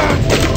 Fire!